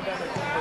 Alabama.